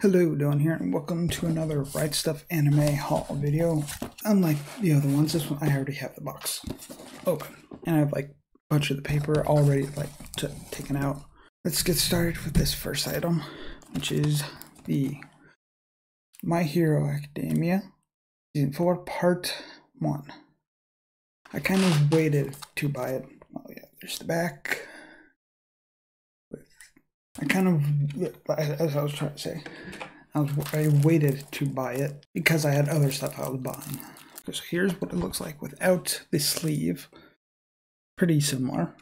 Hello, Don here, and welcome to another Right Stuf Anime haul video. Unlike the other ones, this one I already have the box open, and I have like a bunch of the paper already like taken out. Let's get started with this first item, which is the My Hero Academia Season 4 Part 1. I kind of waited to buy it. Oh yeah, there's the back. I kind of, as I was trying to say, I, was, I waited to buy it because I had other stuff I was buying. So here's what it looks like without the sleeve. Pretty similar.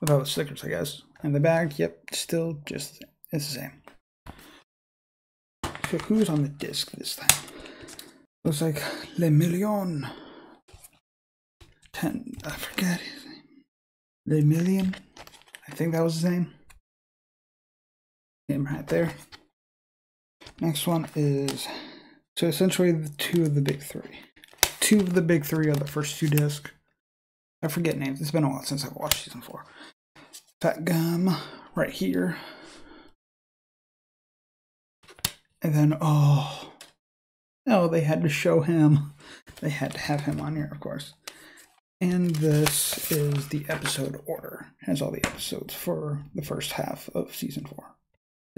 Without the stickers, I guess. And the bag, yep, still just, it's the same. So who's on the disc this time? Looks like Lemillion. Ten, I forget his name. Lemillion? I think that was his name him right there. Next one is so essentially the two of the big three. Two of the big three are the first two discs. I forget names. It's been a while since I've watched season four. Fat Gum right here. And then oh oh they had to show him. They had to have him on here, of course. And this is the episode order. It has all the episodes for the first half of season four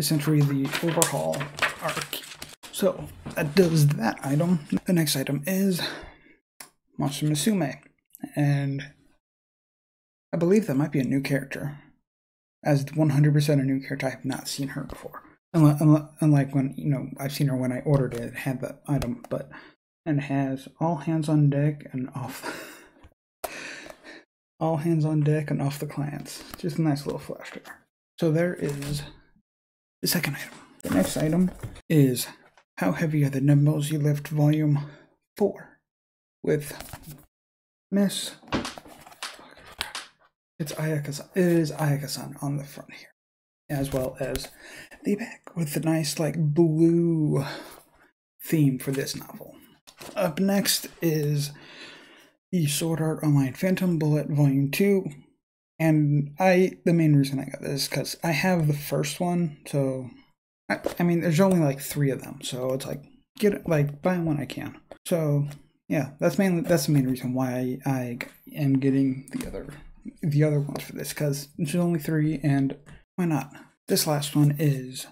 essentially the overhaul arc. So that does that item. The next item is Monster Musume. And I believe that might be a new character. As 100% a new character, I have not seen her before. Unlike when, you know, I've seen her when I ordered it, it had that item, but, and has all hands on deck and off, all hands on deck and off the clients. Just a nice little flash there. So there is the second item. The next item is How Heavy Are the Dumbbells You Lift Volume 4 with Miss. It's Ayaka. It is Ayaka-san on the front here, as well as the back with the nice like blue theme for this novel. Up next is the Sword Art Online Phantom Bullet Volume 2 and I, the main reason I got this because I have the first one. So, I, I, mean, there's only like three of them. So it's like, get like, buy one I can. So, yeah, that's mainly, that's the main reason why I, I am getting the other, the other ones for this because there's only three and why not? This last one is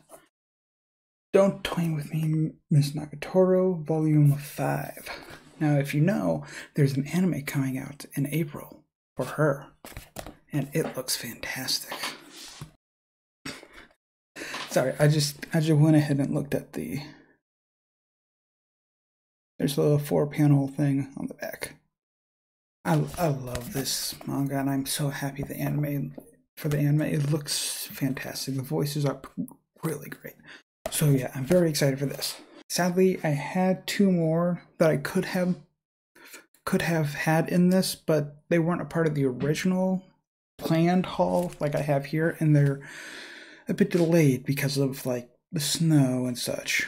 Don't Toy With Me, Miss Nagatoro, Volume 5. Now, if you know, there's an anime coming out in April for her and it looks fantastic. Sorry, I just I just went ahead and looked at the there's a little four panel thing on the back. I I love this manga and I'm so happy the anime for the anime it looks fantastic. The voices are really great. So yeah, I'm very excited for this. Sadly, I had two more that I could have could have had in this, but they weren't a part of the original planned haul like I have here, and they're a bit delayed because of like the snow and such.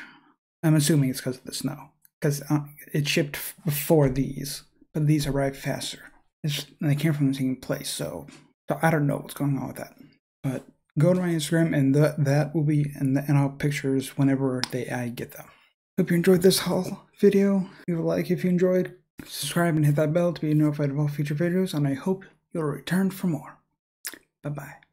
I'm assuming it's because of the snow, because uh, it shipped before these, but these arrived faster. It's, they came from the same place, so so I don't know what's going on with that. But go to my Instagram, and the, that will be and and I'll pictures whenever they I get them. Hope you enjoyed this haul video. Leave a like if you enjoyed. Subscribe and hit that bell to be notified of all future videos, and I hope you'll return for more. 拜拜。